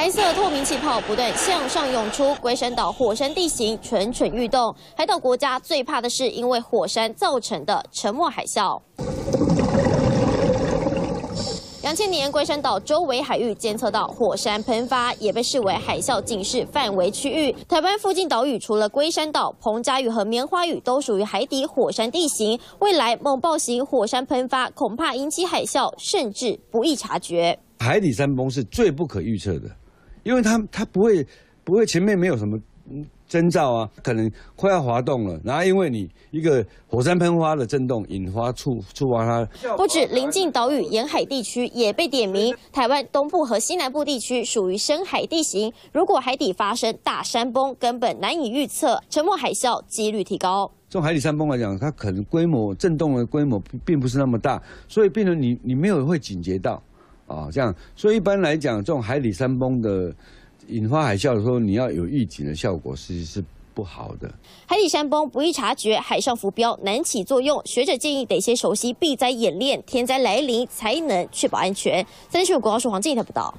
白色透明气泡不断向上涌出，龟山岛火山地形蠢蠢欲动。海岛国家最怕的是因为火山造成的沉没海啸。两千年，龟山岛周围海域监测到火山喷发，也被视为海啸警示范围区域。台湾附近岛屿除了龟山岛、彭佳屿和棉花屿，都属于海底火山地形。未来猛暴型火山喷发，恐怕引起海啸，甚至不易察觉。海底山崩是最不可预测的，因为它它不会不会前面没有什么。征兆啊，可能快要滑动了，然后因为你一个火山喷发的震动引发触触发它。不止临近岛屿沿海地区也被点名，台湾东部和西南部地区属于深海地形，如果海底发生大山崩，根本难以预测，沉没海啸几率提高。从海底山崩来讲，它可能规模震动的规模并不是那么大，所以变成你你没有会警觉到啊，这样，所以一般来讲，这种海底山崩的。引发海啸的时候，你要有预警的效果，其实是不好的。海底山崩不易察觉，海上浮标难起作用。学者建议得先熟悉避灾演练，天灾来临才能确保安全。三十五国号是黄静怡报道。